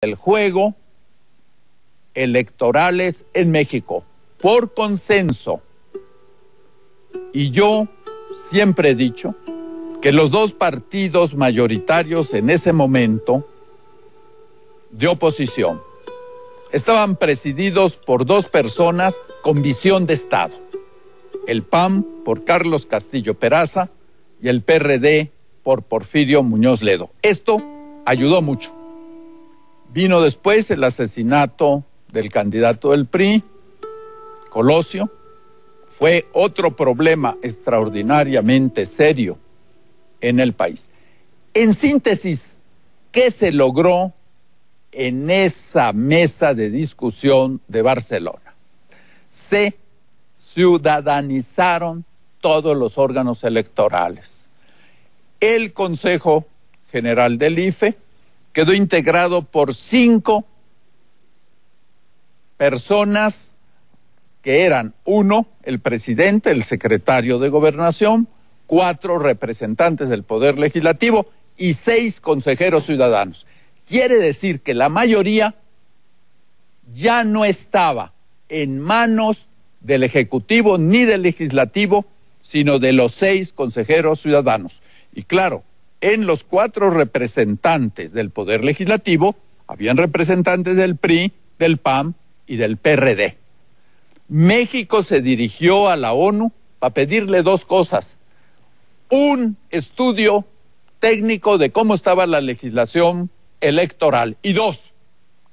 del juego electorales en México por consenso. Y yo siempre he dicho que los dos partidos mayoritarios en ese momento de oposición estaban presididos por dos personas con visión de Estado. El PAN por Carlos Castillo Peraza y el PRD por Porfirio Muñoz Ledo. Esto ayudó mucho. Vino después el asesinato del candidato del PRI, Colosio. Fue otro problema extraordinariamente serio en el país. En síntesis, ¿qué se logró en esa mesa de discusión de Barcelona? Se ciudadanizaron todos los órganos electorales. El Consejo General del IFE quedó integrado por cinco personas que eran uno, el presidente, el secretario de gobernación, cuatro representantes del Poder Legislativo y seis consejeros ciudadanos. Quiere decir que la mayoría ya no estaba en manos del Ejecutivo ni del Legislativo, sino de los seis consejeros ciudadanos. Y claro, en los cuatro representantes del Poder Legislativo habían representantes del PRI, del PAN y del PRD. México se dirigió a la ONU para pedirle dos cosas. Un estudio técnico de cómo estaba la legislación electoral. Y dos,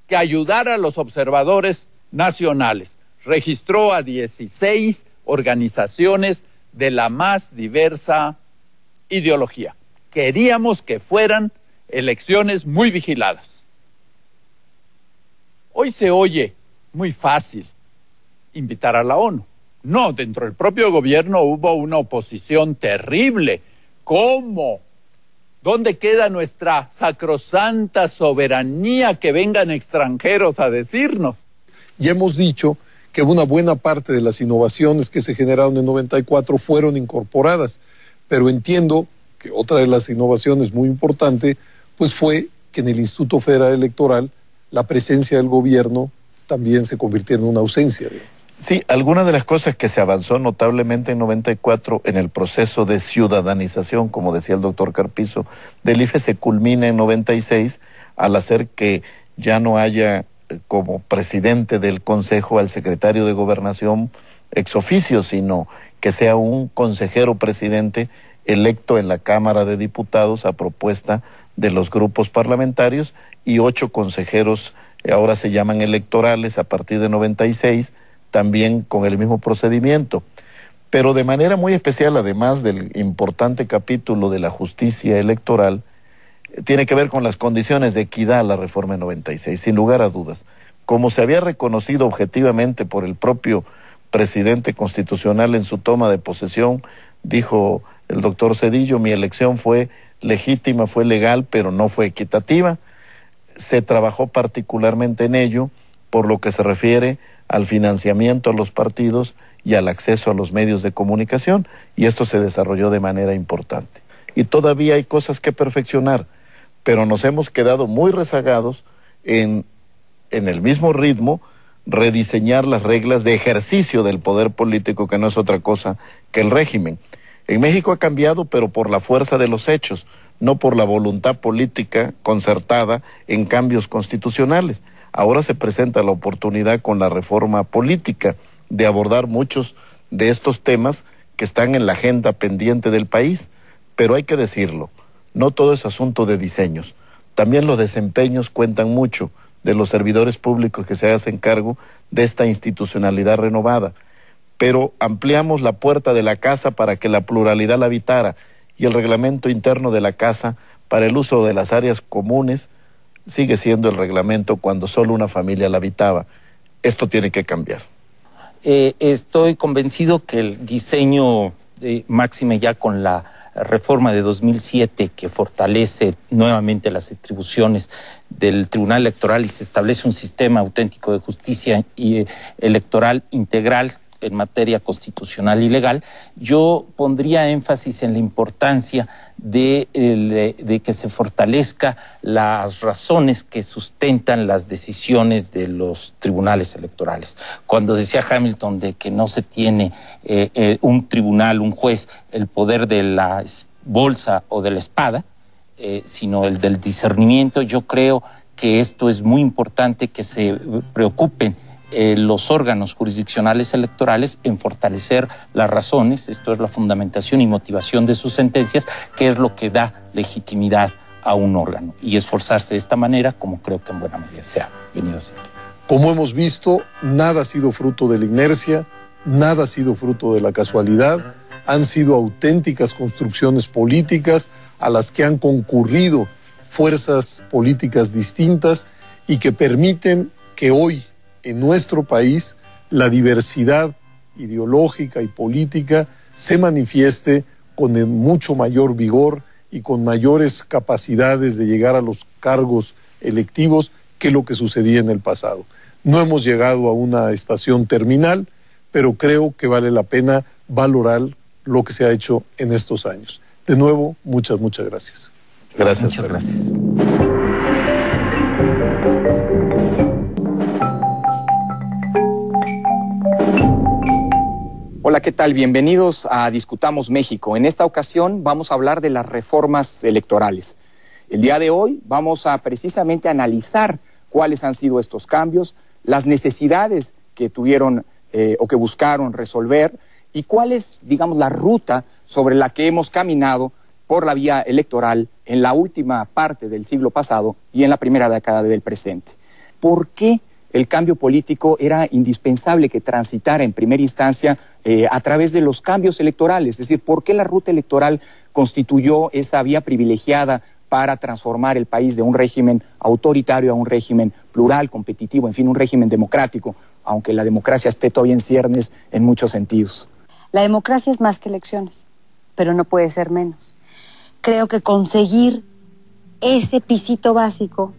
que ayudara a los observadores nacionales. Registró a 16 organizaciones de la más diversa ideología queríamos que fueran elecciones muy vigiladas. Hoy se oye muy fácil invitar a la ONU. No, dentro del propio gobierno hubo una oposición terrible. ¿Cómo? ¿Dónde queda nuestra sacrosanta soberanía que vengan extranjeros a decirnos? Ya hemos dicho que una buena parte de las innovaciones que se generaron en 94 fueron incorporadas, pero entiendo otra de las innovaciones muy importantes, pues fue que en el Instituto Federal Electoral la presencia del gobierno también se convirtió en una ausencia. Sí, alguna de las cosas que se avanzó notablemente en 94 en el proceso de ciudadanización, como decía el doctor Carpizo, del IFE se culmina en 96 al hacer que ya no haya eh, como presidente del Consejo al secretario de Gobernación ex oficio, sino que sea un consejero presidente electo en la Cámara de Diputados a propuesta de los grupos parlamentarios y ocho consejeros, eh, ahora se llaman electorales a partir de 96, también con el mismo procedimiento. Pero de manera muy especial, además del importante capítulo de la justicia electoral, eh, tiene que ver con las condiciones de equidad a la reforma 96, sin lugar a dudas. Como se había reconocido objetivamente por el propio presidente constitucional en su toma de posesión, dijo el doctor Cedillo, mi elección fue legítima, fue legal, pero no fue equitativa. Se trabajó particularmente en ello por lo que se refiere al financiamiento a los partidos y al acceso a los medios de comunicación, y esto se desarrolló de manera importante. Y todavía hay cosas que perfeccionar, pero nos hemos quedado muy rezagados en, en el mismo ritmo rediseñar las reglas de ejercicio del poder político, que no es otra cosa que el régimen. En México ha cambiado, pero por la fuerza de los hechos, no por la voluntad política concertada en cambios constitucionales. Ahora se presenta la oportunidad con la reforma política de abordar muchos de estos temas que están en la agenda pendiente del país, pero hay que decirlo, no todo es asunto de diseños. También los desempeños cuentan mucho de los servidores públicos que se hacen cargo de esta institucionalidad renovada pero ampliamos la puerta de la casa para que la pluralidad la habitara y el reglamento interno de la casa para el uso de las áreas comunes sigue siendo el reglamento cuando solo una familia la habitaba. Esto tiene que cambiar. Eh, estoy convencido que el diseño de máxime ya con la reforma de 2007 que fortalece nuevamente las atribuciones del Tribunal Electoral y se establece un sistema auténtico de justicia y, eh, electoral integral en materia constitucional y legal, yo pondría énfasis en la importancia de, que se fortalezca las razones que sustentan las decisiones de los tribunales electorales. Cuando decía Hamilton de que no se tiene eh, eh, un tribunal, un juez, el poder de la bolsa o de la espada, eh, sino el del discernimiento, yo creo que esto es muy importante que se preocupen eh, los órganos jurisdiccionales electorales en fortalecer las razones, esto es la fundamentación y motivación de sus sentencias, que es lo que da legitimidad a un órgano y esforzarse de esta manera como creo que en buena medida se ha venido hacer. Como hemos visto, nada ha sido fruto de la inercia, nada ha sido fruto de la casualidad, han sido auténticas construcciones políticas a las que han concurrido fuerzas políticas distintas y que permiten que hoy en nuestro país la diversidad ideológica y política se manifieste con mucho mayor vigor y con mayores capacidades de llegar a los cargos electivos que lo que sucedía en el pasado. No hemos llegado a una estación terminal, pero creo que vale la pena valorar lo que se ha hecho en estos años. De nuevo, muchas, muchas gracias. Gracias. Muchas gracias. Hola, ¿qué tal? Bienvenidos a Discutamos México. En esta ocasión vamos a hablar de las reformas electorales. El día de hoy vamos a precisamente analizar cuáles han sido estos cambios, las necesidades que tuvieron eh, o que buscaron resolver y cuál es, digamos, la ruta sobre la que hemos caminado por la vía electoral en la última parte del siglo pasado y en la primera década del presente. ¿Por qué? El cambio político era indispensable que transitara en primera instancia eh, a través de los cambios electorales. Es decir, ¿por qué la ruta electoral constituyó esa vía privilegiada para transformar el país de un régimen autoritario a un régimen plural, competitivo, en fin, un régimen democrático, aunque la democracia esté todavía en ciernes en muchos sentidos? La democracia es más que elecciones, pero no puede ser menos. Creo que conseguir ese pisito básico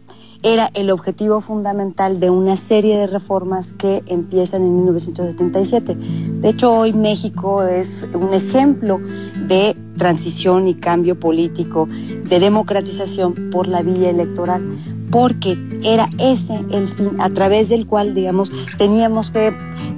era el objetivo fundamental de una serie de reformas que empiezan en 1977. De hecho, hoy México es un ejemplo de transición y cambio político, de democratización por la vía electoral, porque era ese el fin a través del cual, digamos, teníamos que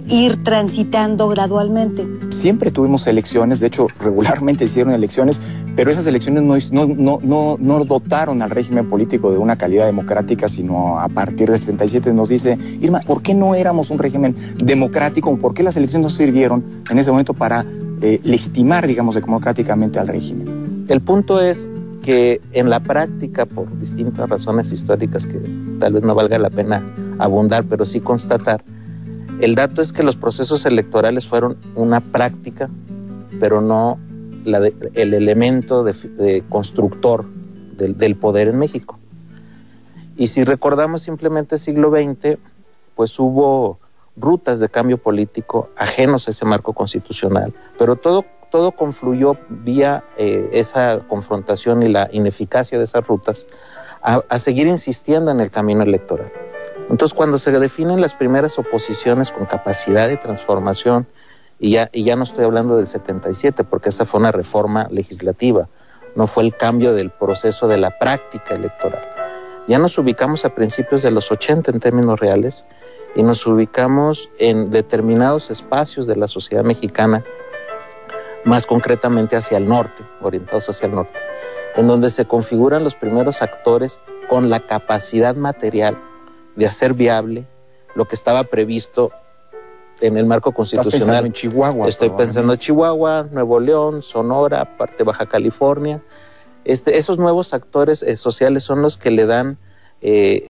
ir transitando gradualmente. Siempre tuvimos elecciones, de hecho regularmente hicieron elecciones, pero esas elecciones no, no, no, no, dotaron al régimen político de una calidad democrática, sino a partir del 77 nos dice, Irma, ¿por qué no éramos un régimen democrático? ¿Por qué las elecciones no sirvieron en ese momento para eh, legitimar, digamos, democráticamente al régimen? El punto es que en la práctica, por distintas razones históricas que tal vez no valga la pena abundar, pero sí constatar, el dato es que los procesos electorales fueron una práctica, pero no el elemento de, constructor del, poder en México. Y si recordamos simplemente el siglo XX, pues hubo rutas de cambio político ajenos a ese marco constitucional, pero todo, todo confluyó vía eh, esa confrontación y la ineficacia de esas rutas a seguir insistiendo en el camino electoral. Entonces, cuando se definen las primeras oposiciones con capacidad de transformación, y ya, y ya no estoy hablando del 77, porque esa fue una reforma legislativa, no fue el cambio del proceso de la práctica electoral. Ya nos ubicamos a principios de los 80 en términos reales y nos ubicamos en determinados espacios de la sociedad mexicana, más concretamente hacia el norte, orientados hacia el norte, en donde se configuran los primeros actores con la capacidad material de hacer viable lo que estaba previsto en el marco constitucional. pensando en Chihuahua. Estoy pensando en Chihuahua, Nuevo León, Sonora, parte Baja California. Este, esos nuevos actores eh, sociales son los que le dan eh,